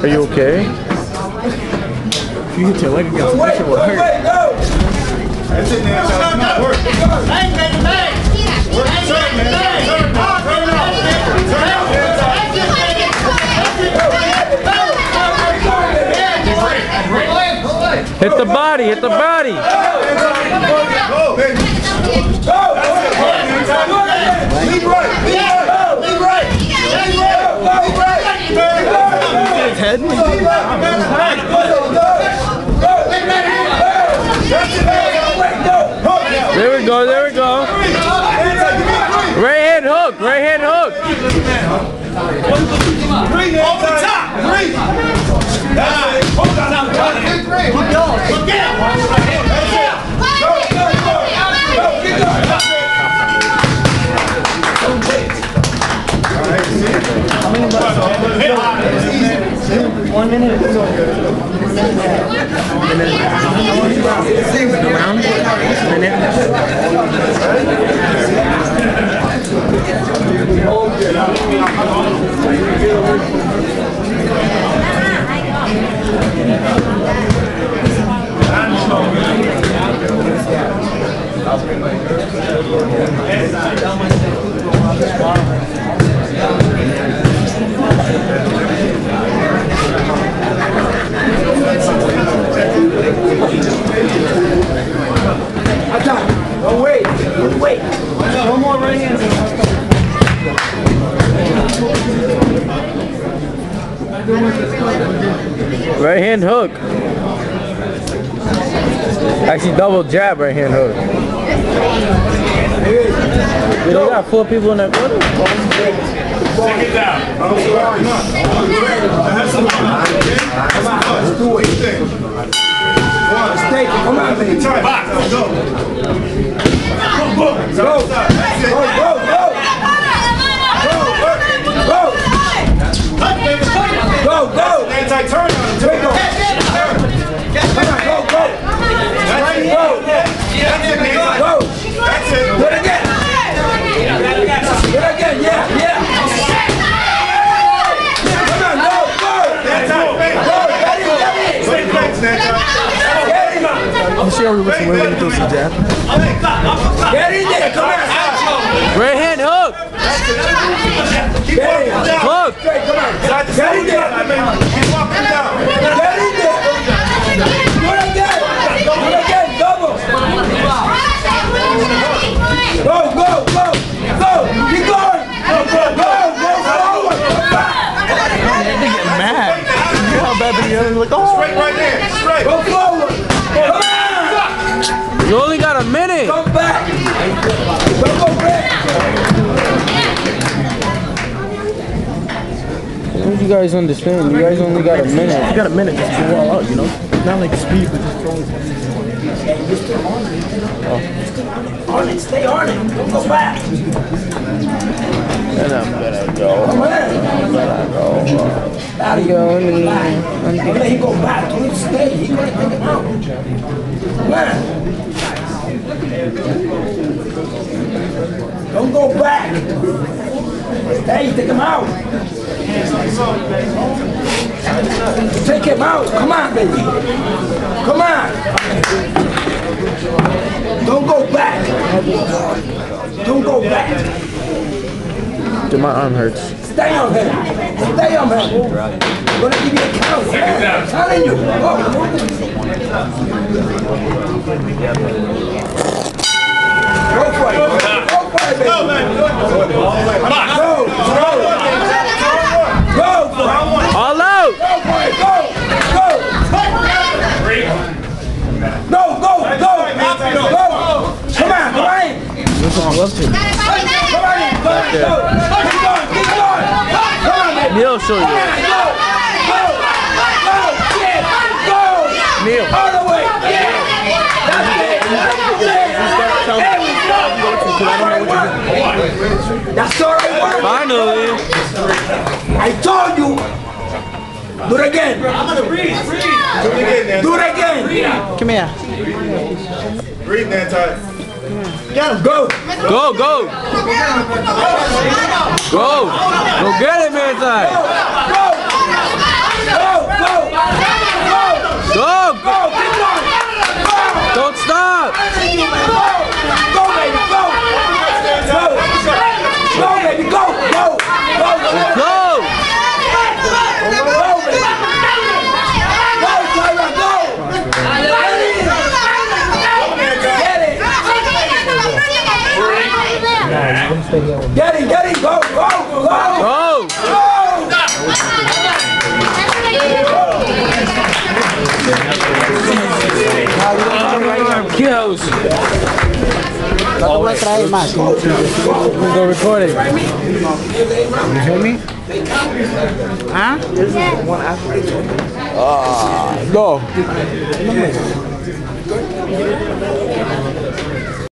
Are you okay? If you hit your leg against the picture, will hurt. That's it, man. Come on, work. Bang, baby, bang! Bang, baby, bang! Turn off, turn off. Turn off. Hit the body, hit the body. Go, baby. Lead right. Lead right. Lead right. Lead right. Lead right. Head. There we go, there we go. Right hand hook, right hand hook. Off the top. Three. One minute. Around. Minute. Right hand hook. Actually, double jab, right hand hook. Dude, they got four people in that corner. It fun. Let's do it. One. Stay. Come. Go. Go, out. I'm sure we was when he throws the jab. Get in there. Come on. Right hand hook. Keep walking down. Hook. Come on. To Get in there. Keep walking down. Get in there. Do it again. Do it again. Double. Go, go, go. Go. Keep going. Go, go, go. Go forward. Go back. Mad. You know how bad the other like, oh. Straight right there. Straight. Go forward. Come on. You only got a minute. Come back. Don't go back. Don't you guys understand? You guys only got a minute. You got a minute just to go all out, you know? Not like speed, but just throwing. Oh. On it. Stay on it. Don't go back. And I'm gonna go. Come on. I'm going. I'm Don't let him go back. Let him stay. He's gonna take him out. On. Don't go back. Stay. Take him out. Take him out. Come on, baby. Come on. Don't go back. Don't go back. Dude, my arm hurts. Stay on him. Stay on him. I'm gonna give you a count. I'm telling you. Go. Go for it. Go for it, baby. Go, man. Go. Box. Go. Go. Go for it. All out. Go for it. Go. Go. No, go, go. Go. Come on, come on. That's all I love to. Come on, in. go, go. Keep going, keep going. Come on, baby. Neil show you. Go, go, go, yeah, go. Neil. All the way, yeah. That's it. There we go. That's all right work. That's all right work. Finally. I told you. Do it again. Do it again, Do it again. Come here. Breathe, Nancy. Get him, go. Go, go. Go. Go get him, Nanti. Go. Go, go. Go. Go, keep going. Go. Don't stop. Go. Go, baby, go. Go. Go, baby, go. Go. Go, go. Go. Go. Go, go. Get it. Get it. Go, go, go. Go. Kills. ¿Cuánto puedes traer más? Go record it. You hear me? Huh? One after. ¿Ah? Go.